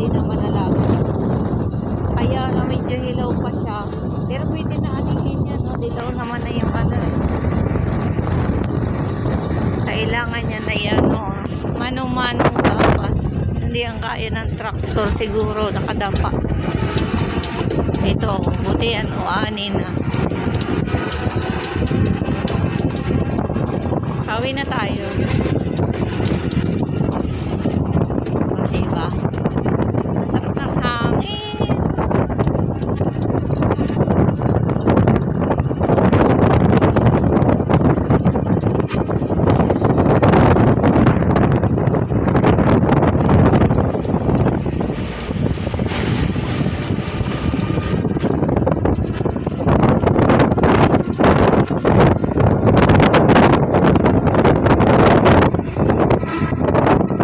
hindi na malalago sa Kaya na medyo hilaw pa siya. Pero pwede na anihin yan, no? Dilaw naman na yung ano eh. Kailangan niya na yan, no? Manong-manong gapas. Hindi ang kaya ng traktor siguro, nakadapa. Ito, buti ano, ani na. Hawi na tayo. O, diba? Sarap ng hangin.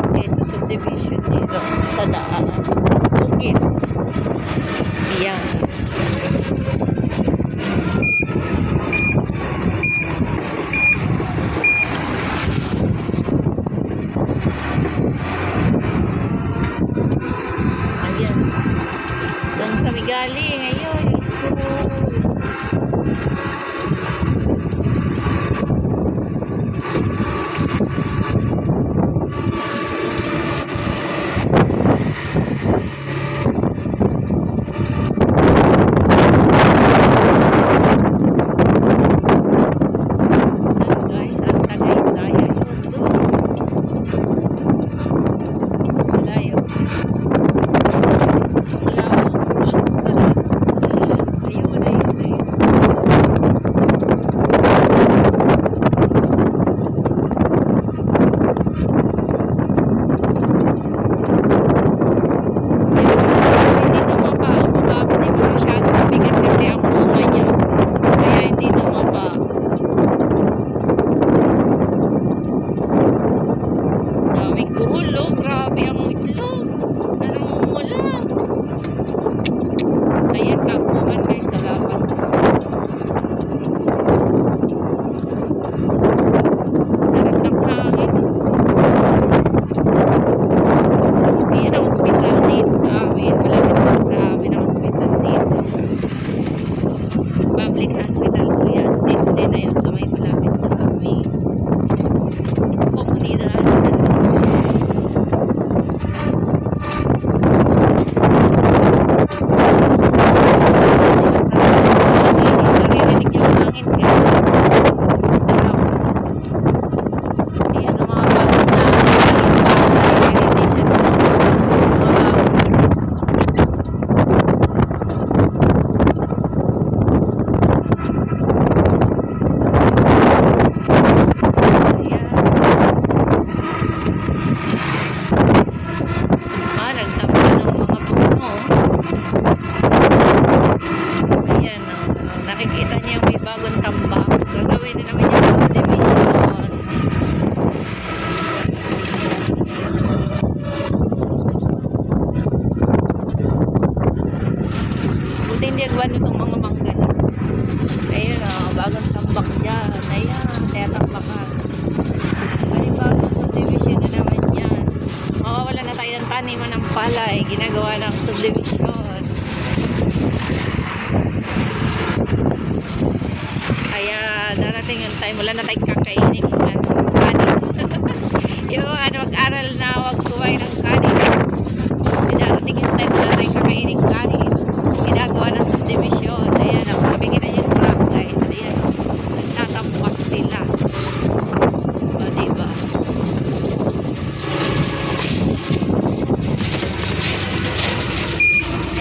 Okay, sa subdivision dito sa daan. Bukid. Yan. Ayan. Doon kami galing ngayon, yung school. Nakikita niyo yung may bagong tambak. Gagawin na naman yung subdivision. Buti hindi agwan itong mga mangga na. Ayun oh, bagong tambak dyan. Ayan, kaya tambakan. Ay, bagong subdivision na naman yan. Mawawala na tayo ng taniman ng palay. Ginagawa ng subdivision. Kaya darating yung time, wala na tayong kakainin ng ano, kanin. yung ano, mag-aral na wag kumain ng kanin. Kasi darating yung time, wala tayong kakainin ng kanin. Ginagawa ng subdivision. Ayan, ang mabigyan na yung truck guys. Ayan, nagtatampak sila. O, diba?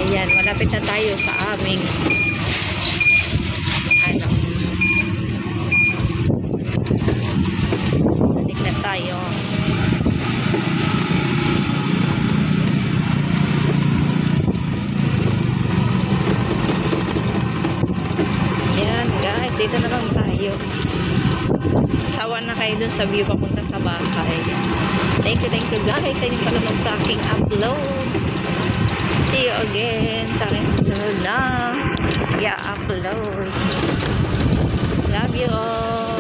Ayan, malapit na tayo sa aming ano. Balik na tayo. Ayan guys, dito na lang tayo. Sawa na kayo dun sa view papunta sa bahay. Thank you, thank you guys sa inyong panonood sa aking upload. See you again sa aking susunod na i-upload. Love you all.